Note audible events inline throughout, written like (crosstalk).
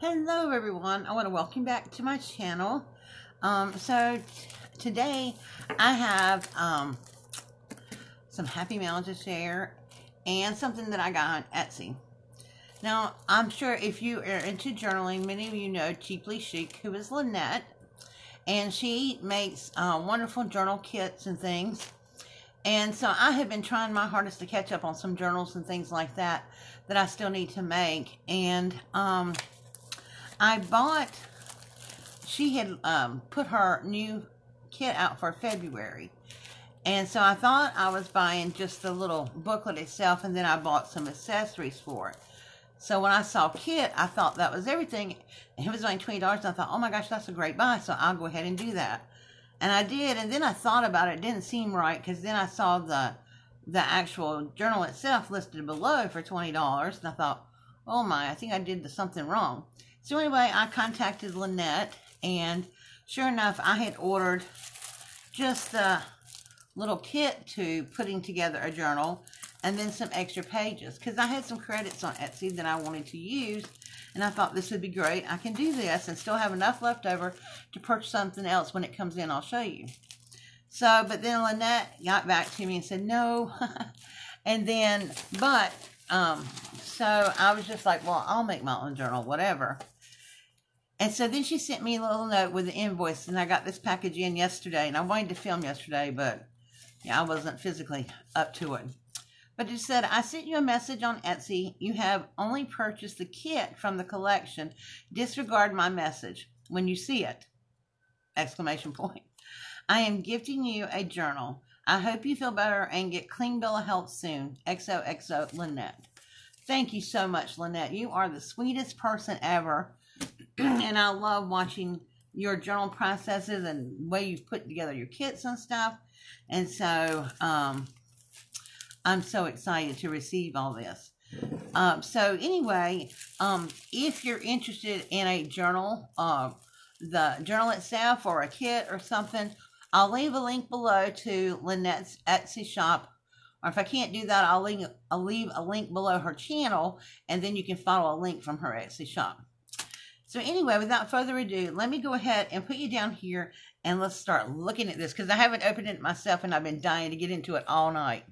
Hello everyone, I want to welcome back to my channel. Um, so today I have um, some happy mail to share and something that I got on Etsy. Now, I'm sure if you are into journaling, many of you know Cheaply Chic, who is Lynette, and she makes uh, wonderful journal kits and things. And so I have been trying my hardest to catch up on some journals and things like that that I still need to make. And um, I bought, she had um, put her new kit out for February. And so I thought I was buying just the little booklet itself, and then I bought some accessories for it. So when I saw kit, I thought that was everything. It was only $20, and I thought, oh my gosh, that's a great buy, so I'll go ahead and do that. And I did, and then I thought about it. It didn't seem right, because then I saw the the actual journal itself listed below for $20, and I thought, oh my, I think I did something wrong. So anyway, I contacted Lynette, and sure enough, I had ordered just the little kit to putting together a journal, and then some extra pages, because I had some credits on Etsy that I wanted to use, and I thought this would be great. I can do this and still have enough left over to purchase something else when it comes in. I'll show you. So, but then Lynette got back to me and said no. (laughs) and then, but, um, so I was just like, well, I'll make my own journal, whatever. And so then she sent me a little note with the invoice, and I got this package in yesterday, and I wanted to film yesterday, but yeah, I wasn't physically up to it. But it said, I sent you a message on Etsy. You have only purchased the kit from the collection. Disregard my message when you see it. Exclamation point. I am gifting you a journal. I hope you feel better and get clean bill of health soon. XOXO Lynette. Thank you so much, Lynette. You are the sweetest person ever. (clears throat) and I love watching your journal processes and way you've put together your kits and stuff. And so um, I'm so excited to receive all this. Um, so anyway, um, if you're interested in a journal, uh, the journal itself or a kit or something, I'll leave a link below to Lynette's Etsy shop. Or if I can't do that, I'll, link, I'll leave a link below her channel, and then you can follow a link from her Etsy shop. So anyway, without further ado, let me go ahead and put you down here, and let's start looking at this, because I haven't opened it myself, and I've been dying to get into it all night.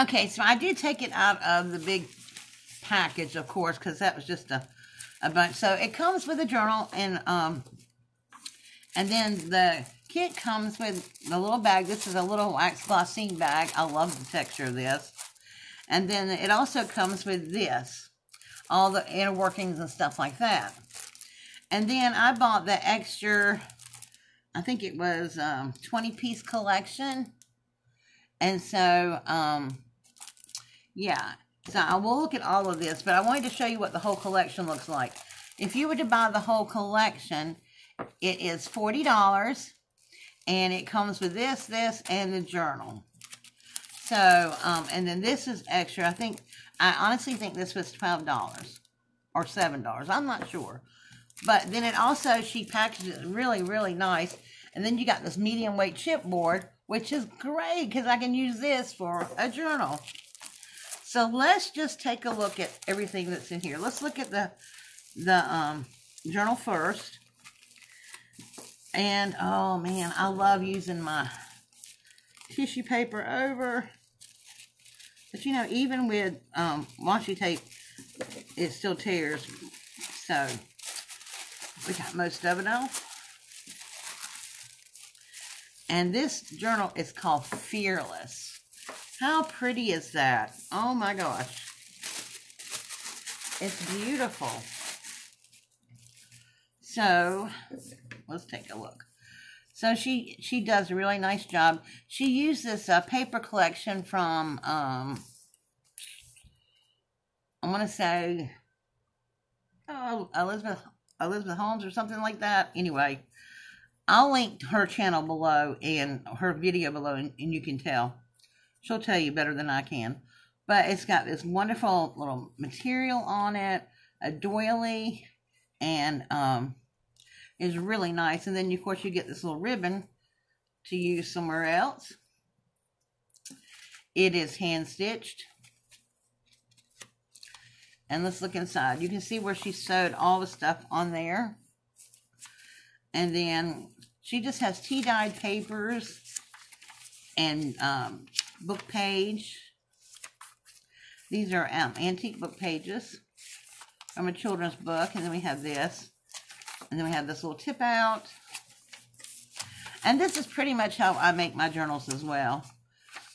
Okay, so I did take it out of the big package, of course, because that was just a, a bunch. So it comes with a journal, and um, and then the kit comes with the little bag. This is a little wax glossine bag. I love the texture of this. And then it also comes with this. All the inner workings and stuff like that. And then I bought the extra, I think it was um, 20 piece collection. And so, um, yeah. So I will look at all of this, but I wanted to show you what the whole collection looks like. If you were to buy the whole collection, it is $40 and it comes with this, this, and the journal. So, um, and then this is extra. I think, I honestly think this was $12 or $7. I'm not sure. But then it also, she packages it really, really nice. And then you got this medium weight chipboard, which is great because I can use this for a journal. So let's just take a look at everything that's in here. Let's look at the, the um, journal first. And, oh man, I love using my tissue paper over. But you know, even with um, washi tape, it still tears. So, we got most of it off. And this journal is called Fearless. How pretty is that? Oh my gosh. It's beautiful. So, let's take a look. So she she does a really nice job. She used this uh, paper collection from um, I want to say oh, Elizabeth Elizabeth Holmes or something like that. Anyway, I'll link her channel below and her video below, and, and you can tell. She'll tell you better than I can. But it's got this wonderful little material on it, a doily, and um, is really nice. And then, of course, you get this little ribbon to use somewhere else. It is hand-stitched. And let's look inside. You can see where she sewed all the stuff on there. And then she just has tea-dyed papers and um, book page. These are um, antique book pages from a children's book. And then we have this. And then we have this little tip out. And this is pretty much how I make my journals as well.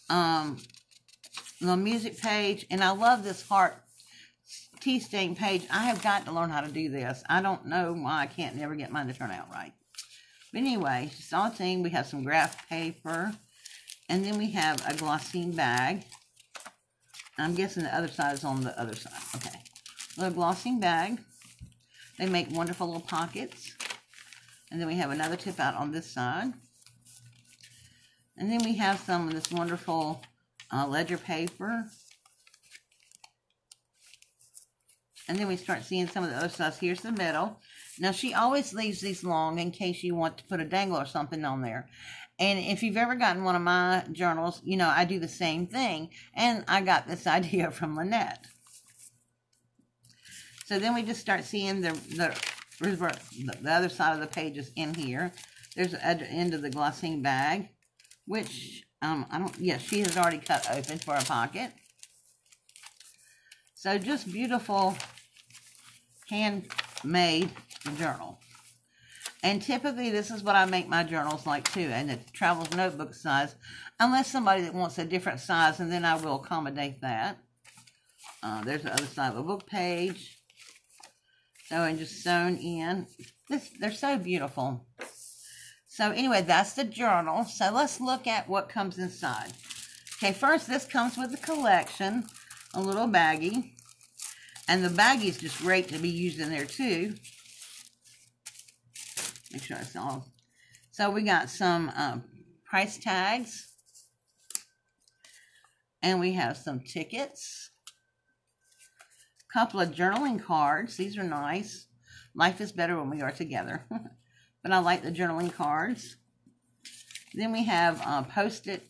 Um, the music page. And I love this heart tea stain page. I have got to learn how to do this. I don't know why I can't never get mine to turn out right. But anyway, thing. we have some graph paper. And then we have a glossine bag. I'm guessing the other side is on the other side. Okay. A glossine bag. They make wonderful little pockets. And then we have another tip out on this side. And then we have some of this wonderful uh, ledger paper. And then we start seeing some of the other stuff. Here's the middle. Now, she always leaves these long in case you want to put a dangle or something on there. And if you've ever gotten one of my journals, you know, I do the same thing. And I got this (laughs) idea from Lynette. So then we just start seeing the, the, the other side of the pages in here. There's the end of the glossing bag, which, um, I don't, yes, yeah, she has already cut open for a pocket. So just beautiful handmade journal. And typically this is what I make my journals like too. And it travels notebook size. Unless somebody that wants a different size and then I will accommodate that. Uh, there's the other side of a book page. So and just sewn in. This, they're so beautiful. So anyway, that's the journal. So let's look at what comes inside. Okay, first this comes with the collection. A little baggie. And the baggie is just great to be used in there too. Make sure it's all. So we got some um, price tags. And we have some tickets. A couple of journaling cards. These are nice. Life is better when we are together. (laughs) but I like the journaling cards. Then we have uh, post-it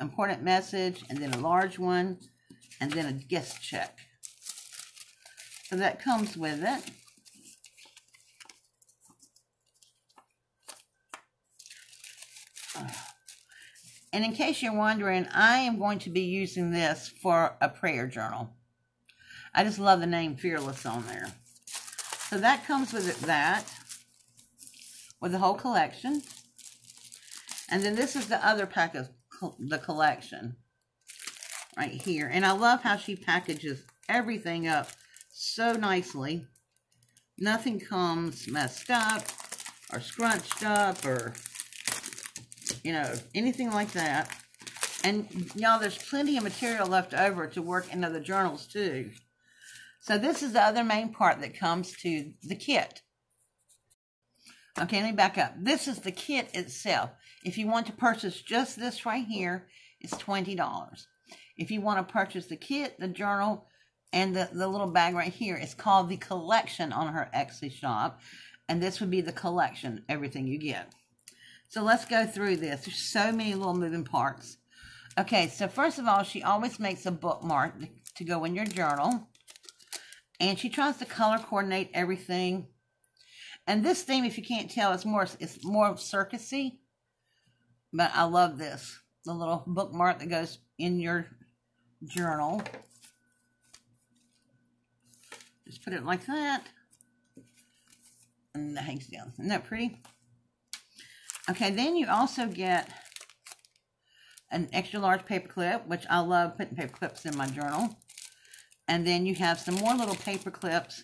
important message and then a large one and then a guest check. So that comes with it. And in case you're wondering, I am going to be using this for a prayer journal. I just love the name Fearless on there. So that comes with it, that, with the whole collection. And then this is the other pack of the collection right here. And I love how she packages everything up so nicely. Nothing comes messed up or scrunched up or you know, anything like that. And y'all, there's plenty of material left over to work into the journals too. So this is the other main part that comes to the kit. Okay, let me back up. This is the kit itself. If you want to purchase just this right here, it's $20. If you want to purchase the kit, the journal, and the, the little bag right here is called the collection on her Etsy shop. And this would be the collection, everything you get. So let's go through this. There's so many little moving parts. Okay, so first of all, she always makes a bookmark to go in your journal. And she tries to color coordinate everything. And this theme, if you can't tell, it's more it's more circusy. But I love this. The little bookmark that goes in your journal. Just put it like that. And that hangs down. Isn't that pretty? Okay, then you also get an extra large paper clip, which I love putting paper clips in my journal. And then you have some more little paper clips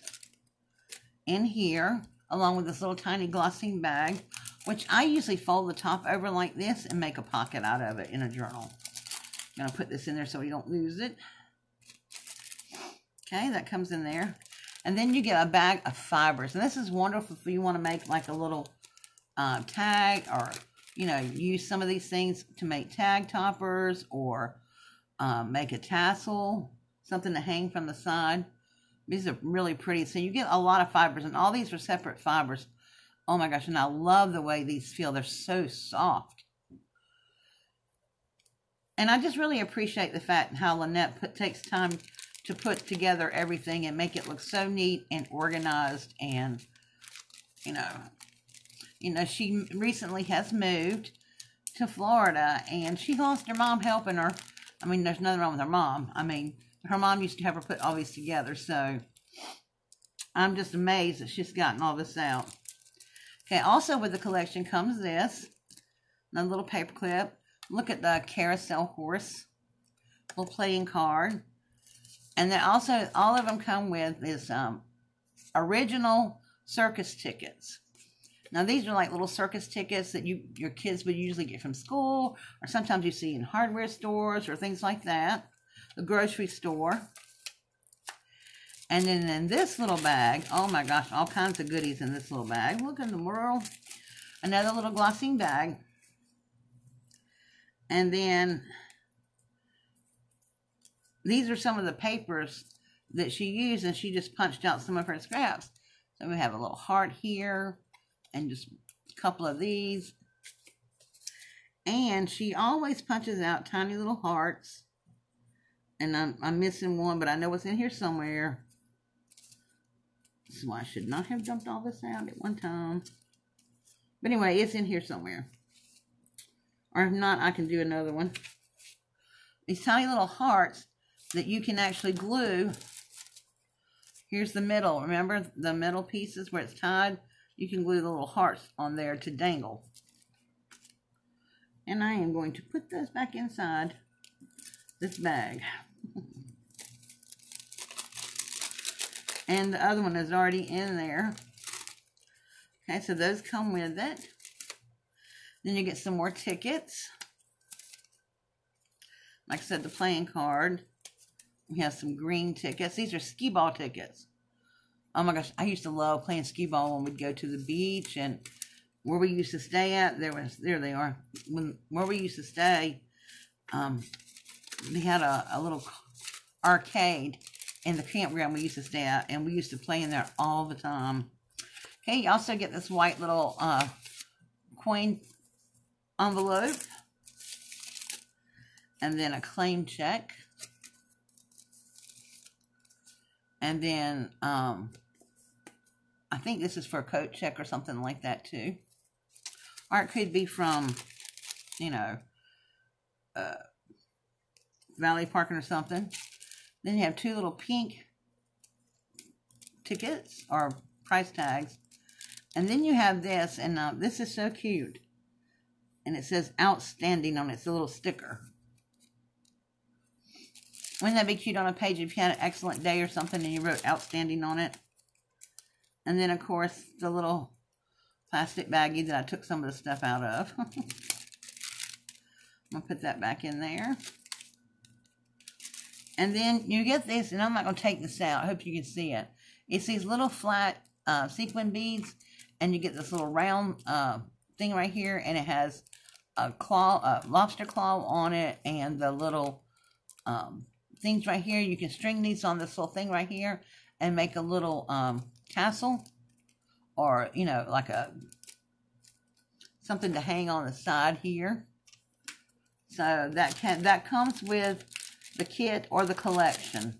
in here, along with this little tiny glossing bag, which I usually fold the top over like this and make a pocket out of it in a journal. I'm going to put this in there so we don't lose it. Okay, that comes in there. And then you get a bag of fibers. And this is wonderful if you want to make like a little uh, tag or, you know, use some of these things to make tag toppers or um, make a tassel, something to hang from the side. These are really pretty. So you get a lot of fibers, and all these are separate fibers. Oh my gosh, and I love the way these feel. They're so soft. And I just really appreciate the fact how Lynette put, takes time to put together everything and make it look so neat and organized and, you know, you know, she recently has moved to Florida and she lost her mom helping her. I mean, there's nothing wrong with her mom. I mean, her mom used to have her put all these together, so I'm just amazed that she's gotten all this out. Okay, also with the collection comes this. Another little paper clip. Look at the carousel horse. Little playing card. And then also, all of them come with is um, original circus tickets. Now, these are like little circus tickets that you your kids would usually get from school, or sometimes you see in hardware stores or things like that. The grocery store. And then in this little bag, oh my gosh, all kinds of goodies in this little bag. Look in the world. Another little glossing bag. And then these are some of the papers that she used and she just punched out some of her scraps. So we have a little heart here and just a couple of these. And she always punches out tiny little hearts. And I'm, I'm missing one, but I know it's in here somewhere. So I should not have dumped all this out at one time. But anyway, it's in here somewhere. Or if not, I can do another one. These tiny little hearts that you can actually glue. Here's the middle. Remember the middle pieces where it's tied? You can glue the little hearts on there to dangle. And I am going to put those back inside this bag. and the other one is already in there. Okay, so those come with it. Then you get some more tickets. Like I said, the playing card. We have some green tickets. These are skee ball tickets. Oh my gosh, I used to love playing skee ball when we'd go to the beach and where we used to stay at. There was there they are. When where we used to stay, um, they had a, a little arcade in the campground we used to stay at, and we used to play in there all the time. Okay, you also get this white little uh, coin envelope, and then a claim check, and then um, I think this is for a coat check or something like that too. Or it could be from, you know, uh, Valet Parking or something. Then you have two little pink tickets or price tags. And then you have this, and uh, this is so cute. And it says outstanding on it. It's a little sticker. Wouldn't that be cute on a page if you had an excellent day or something and you wrote outstanding on it? And then, of course, the little plastic baggie that I took some of the stuff out of. (laughs) I'm going to put that back in there. And then you get this, and I'm not going to take this out. I hope you can see it. It's these little flat uh, sequin beads, and you get this little round uh, thing right here, and it has a claw, a lobster claw on it, and the little um, things right here. You can string these on this little thing right here, and make a little um, tassel, or you know, like a something to hang on the side here. So that can that comes with the kit or the collection.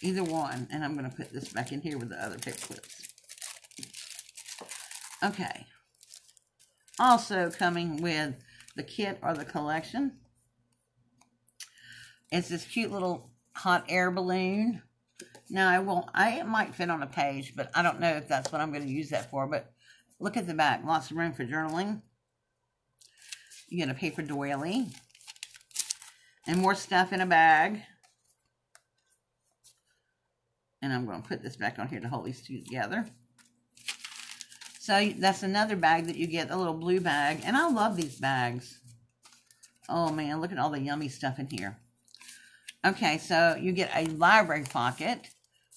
Either one. And I'm going to put this back in here with the other paper clips. Okay. Also coming with the kit or the collection. It's this cute little hot air balloon. Now, I will, I, it might fit on a page, but I don't know if that's what I'm going to use that for. But look at the back. Lots of room for journaling. You get a paper doily. And more stuff in a bag. And I'm going to put this back on here to hold these two together. So that's another bag that you get, a little blue bag. And I love these bags. Oh man, look at all the yummy stuff in here. Okay, so you get a library pocket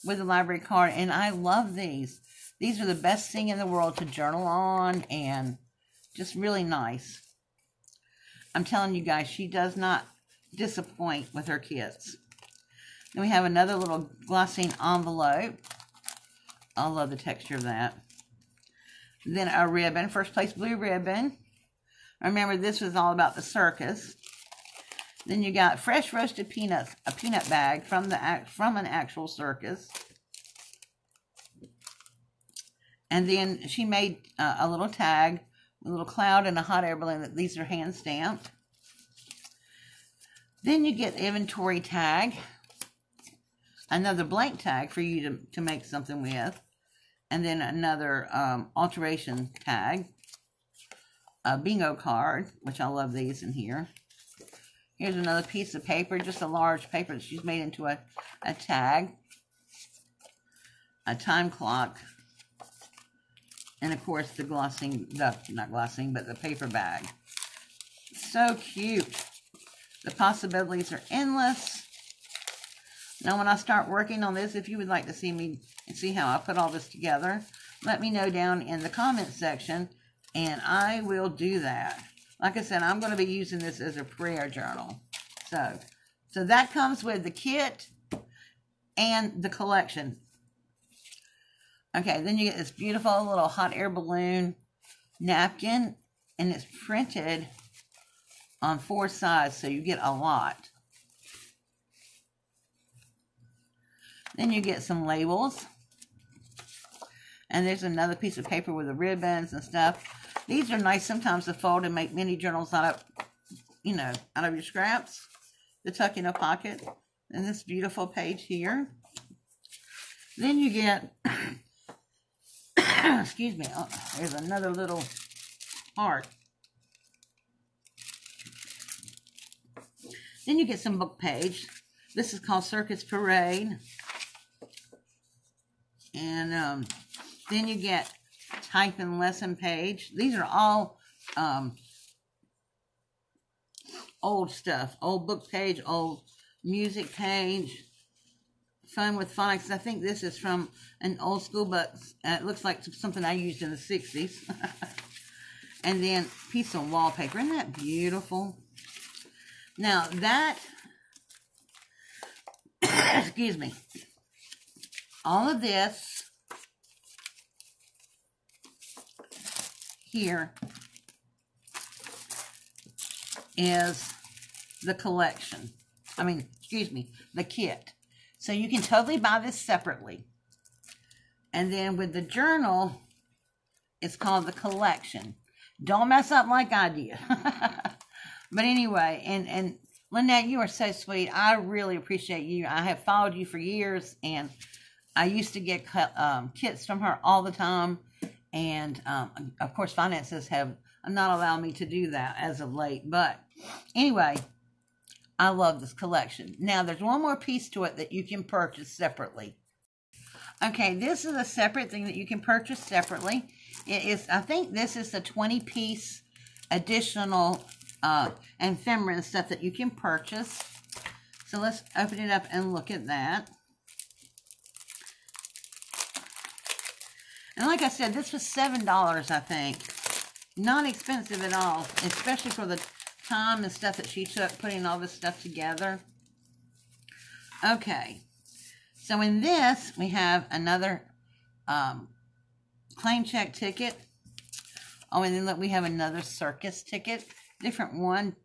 with a library card. And I love these. These are the best thing in the world to journal on and just really nice. I'm telling you guys, she does not disappoint with her kids. Then we have another little glossing envelope. I love the texture of that. Then a ribbon, first place blue ribbon. Remember, this was all about the circus. Then you got fresh roasted peanuts, a peanut bag from the from an actual circus. And then she made uh, a little tag, a little cloud and a hot air balloon. That these are hand stamped. Then you get inventory tag, another blank tag for you to, to make something with, and then another um, alteration tag, a bingo card, which I love these in here. Here's another piece of paper, just a large paper that she's made into a, a tag, a time clock, and of course the glossing, the, not glossing, but the paper bag. So cute. The possibilities are endless. Now, when I start working on this, if you would like to see me and see how I put all this together, let me know down in the comment section, and I will do that. Like I said, I'm going to be using this as a prayer journal. So, so that comes with the kit and the collection. Okay, then you get this beautiful little hot air balloon napkin, and it's printed on four sides, so you get a lot. Then you get some labels. And there's another piece of paper with the ribbons and stuff. These are nice sometimes to fold and make mini journals out of, you know, out of your scraps. To tuck in a pocket. And this beautiful page here. Then you get, (coughs) excuse me, oh, there's another little heart. Then you get some book page. This is called Circus Parade. And um, then you get type lesson page. These are all um, old stuff. Old book page, old music page. Fun with phonics. I think this is from an old school book. It looks like something I used in the 60s. (laughs) and then piece of wallpaper. Isn't that beautiful? Now that, (coughs) excuse me, all of this here is the collection. I mean, excuse me, the kit. So you can totally buy this separately. And then with the journal, it's called the collection. Don't mess up like I did. (laughs) But anyway, and and Lynette, you are so sweet. I really appreciate you. I have followed you for years, and I used to get um, kits from her all the time. And um, of course, finances have not allowed me to do that as of late. But anyway, I love this collection. Now, there's one more piece to it that you can purchase separately. Okay, this is a separate thing that you can purchase separately. It is, I think this is a 20 piece additional uh, ephemera and stuff that you can purchase. So let's open it up and look at that. And like I said, this was $7, I think. Not expensive at all, especially for the time and stuff that she took putting all this stuff together. Okay. So in this, we have another um, claim check ticket. Oh, and then look, we have another circus ticket different one.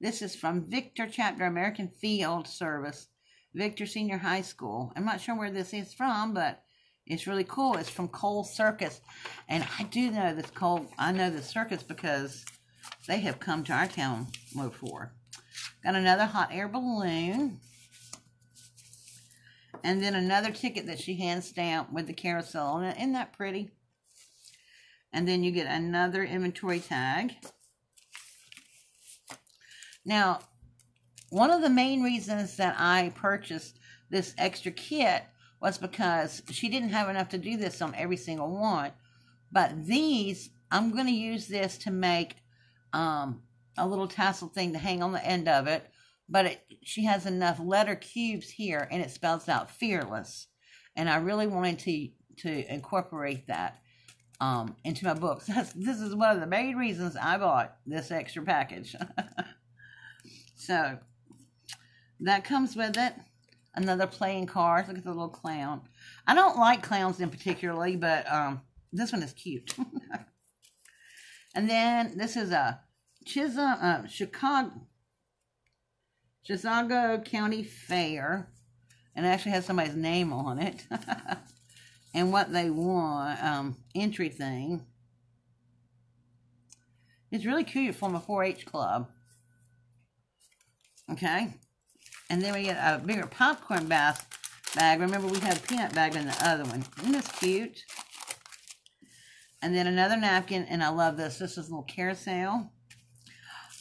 This is from Victor Chapter American Field Service, Victor Senior High School. I'm not sure where this is from, but it's really cool. It's from Cole Circus. And I do know this Cole, I know the circus because they have come to our town before. Got another hot air balloon. And then another ticket that she hand stamped with the carousel on it. Isn't that pretty? And then you get another inventory tag. Now, one of the main reasons that I purchased this extra kit was because she didn't have enough to do this on every single one. But these, I'm going to use this to make um, a little tassel thing to hang on the end of it. But it, she has enough letter cubes here, and it spells out fearless. And I really wanted to to incorporate that um, into my books. (laughs) this is one of the main reasons I bought this extra package. (laughs) So that comes with it. Another playing card. Look at the little clown. I don't like clowns in particularly, but um, this one is cute. (laughs) and then this is a Chisholm, uh, Chicago, Chisago County Fair. And it actually has somebody's name on it. (laughs) and what they want, um, entry thing. It's really cute from a 4-H club. Okay. And then we get a bigger popcorn bath bag. Remember, we had a peanut bag in the other one. Isn't this cute? And then another napkin, and I love this. This is a little carousel.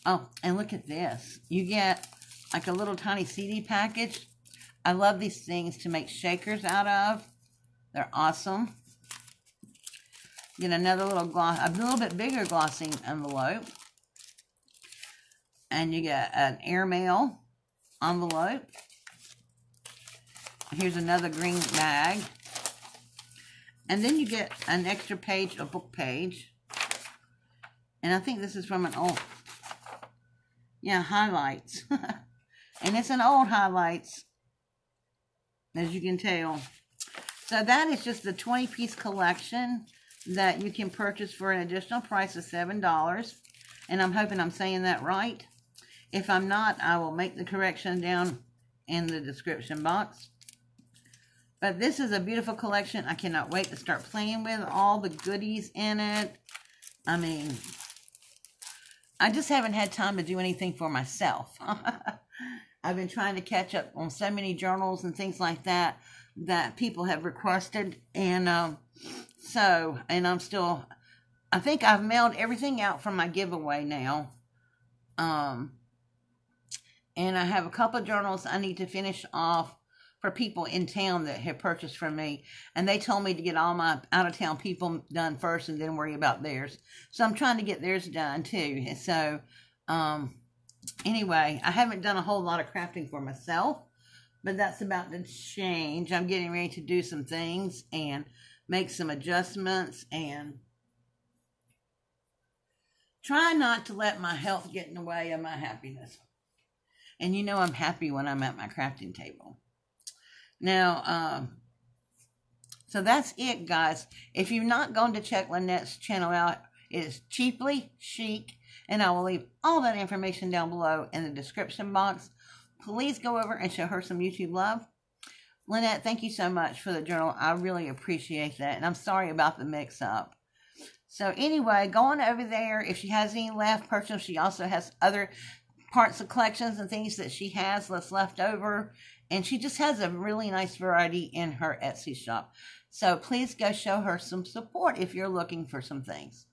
Oh, and look at this. You get like a little tiny CD package. I love these things to make shakers out of. They're awesome. Get another little gloss, a little bit bigger glossing envelope. And you get an airmail envelope. Here's another green bag. And then you get an extra page, a book page. And I think this is from an old, yeah, highlights. (laughs) and it's an old highlights, as you can tell. So that is just the 20-piece collection that you can purchase for an additional price of $7. And I'm hoping I'm saying that right. If I'm not, I will make the correction down in the description box. But this is a beautiful collection. I cannot wait to start playing with all the goodies in it. I mean, I just haven't had time to do anything for myself. (laughs) I've been trying to catch up on so many journals and things like that that people have requested. And um, so, and I'm still, I think I've mailed everything out from my giveaway now. Um, and I have a couple of journals I need to finish off for people in town that have purchased from me. And they told me to get all my out of town people done first and then worry about theirs. So I'm trying to get theirs done too. So, um, anyway, I haven't done a whole lot of crafting for myself, but that's about to change. I'm getting ready to do some things and make some adjustments and try not to let my health get in the way of my happiness. And you know I'm happy when I'm at my crafting table. Now, um, so that's it, guys. If you're not going to check Lynette's channel out, it is cheaply chic, and I will leave all that information down below in the description box. Please go over and show her some YouTube love. Lynette, thank you so much for the journal. I really appreciate that, and I'm sorry about the mix-up. So anyway, go on over there. If she has any left, personal, she also has other parts of collections and things that she has that's left over. And she just has a really nice variety in her Etsy shop. So please go show her some support if you're looking for some things.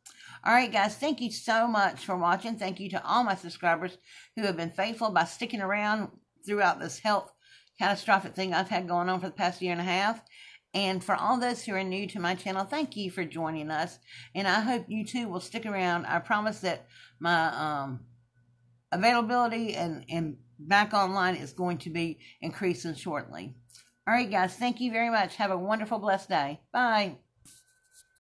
All right, guys, thank you so much for watching. Thank you to all my subscribers who have been faithful by sticking around throughout this health catastrophic thing I've had going on for the past year and a half. And for all those who are new to my channel, thank you for joining us. And I hope you too will stick around. I promise that my um, availability and, and back online is going to be increasing shortly. All right, guys. Thank you very much. Have a wonderful, blessed day. Bye.